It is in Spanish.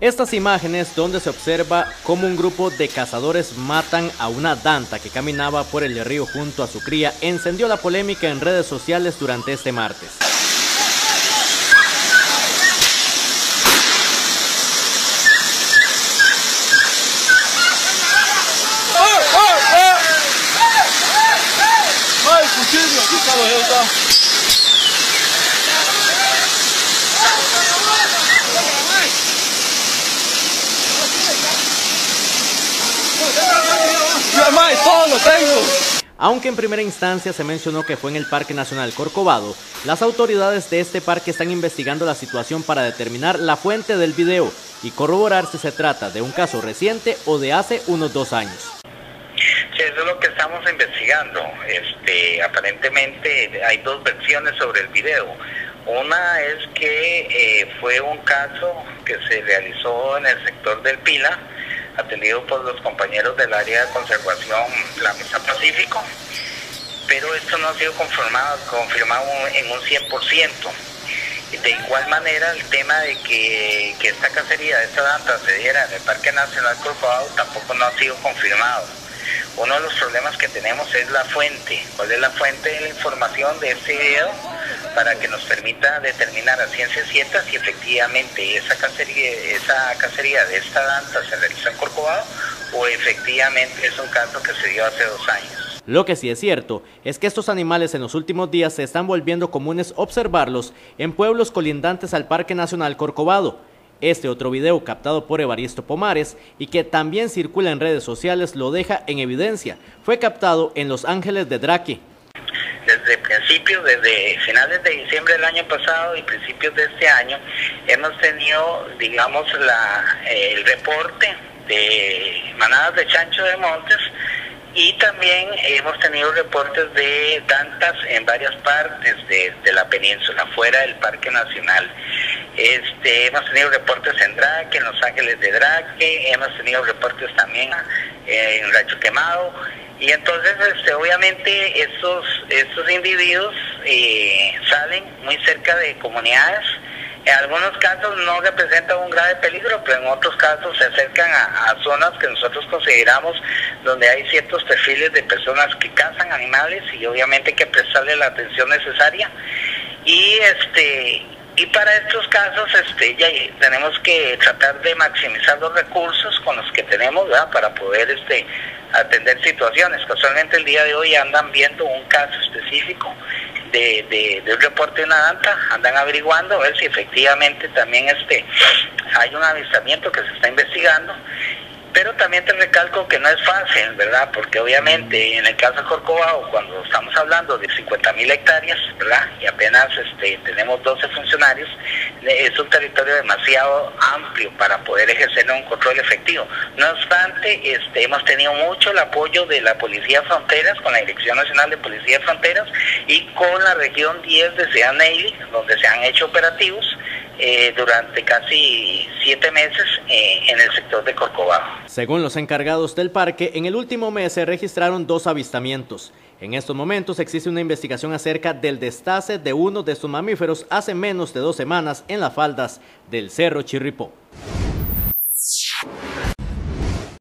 Estas imágenes donde se observa cómo un grupo de cazadores matan a una danta que caminaba por el río junto a su cría encendió la polémica en redes sociales durante este martes. Aunque en primera instancia se mencionó que fue en el Parque Nacional Corcovado, las autoridades de este parque están investigando la situación para determinar la fuente del video y corroborar si se trata de un caso reciente o de hace unos dos años. Sí, eso es lo que estamos investigando. Este, aparentemente hay dos versiones sobre el video. Una es que eh, fue un caso que se realizó en el sector del Pila, atendido por los compañeros del área de conservación La Mesa Pacífico, pero esto no ha sido confirmado, confirmado en un 100%. De igual manera, el tema de que, esta cacería de esta danta se diera en el Parque Nacional Corcovado tampoco no ha sido confirmado. Uno de los problemas que tenemos es la fuente. ¿Cuál es la fuente de la información de este video? Para que nos permita determinar a ciencia cierta si efectivamente esa cacería, esa cacería de esta danza se realizó en Corcovado o efectivamente es un caso que se dio hace dos años. Lo que sí es cierto es que estos animales en los últimos días se están volviendo comunes observarlos en pueblos colindantes al Parque Nacional Corcovado. Este otro video captado por Evaristo Pomares y que también circula en redes sociales lo deja en evidencia. Fue captado en Los Ángeles de Drake. Desde principios, desde finales de diciembre del año pasado y principios de este año, hemos tenido, digamos, la, el reporte de manadas de chancho de montes y también hemos tenido reportes de dantas en varias partes de, la península, fuera del Parque Nacional. Este, hemos tenido reportes en Draque, en Los Ángeles de Draque, hemos tenido reportes también en Racho Quemado. Y entonces, este, obviamente, estos, estos individuos eh, salen muy cerca de comunidades. En algunos casos no representan un grave peligro, pero en otros casos se acercan a, a, zonas que nosotros consideramos donde hay ciertos perfiles de personas que cazan animales y obviamente hay que prestarle la atención necesaria. Y este y para estos casos este, ya tenemos que tratar de maximizar los recursos con los que tenemos para poder este, atender situaciones. Casualmente el día de hoy andan viendo un caso específico de, de, un reporte de una danta, andan averiguando a ver si efectivamente también este, hay un avistamiento que se está investigando pero también te recalco que no es fácil, ¿verdad? Porque obviamente en el caso de Corcovado, cuando estamos hablando de 50 mil hectáreas, ¿verdad? Y apenas este, tenemos 12 funcionarios, es un territorio demasiado amplio para poder ejercer un control efectivo. No obstante, este, hemos tenido mucho el apoyo de la Policía Fronteras, con la Dirección Nacional de Policía Fronteras y con la región 10 de Ciudad Navy, donde se han hecho operativos eh, durante casi siete meses eh, en el sector de Corcovado. Según los encargados del parque, en el último mes se registraron dos avistamientos. En estos momentos existe una investigación acerca del destace de uno de estos mamíferos hace menos de dos semanas en las faldas del Cerro Chirripó.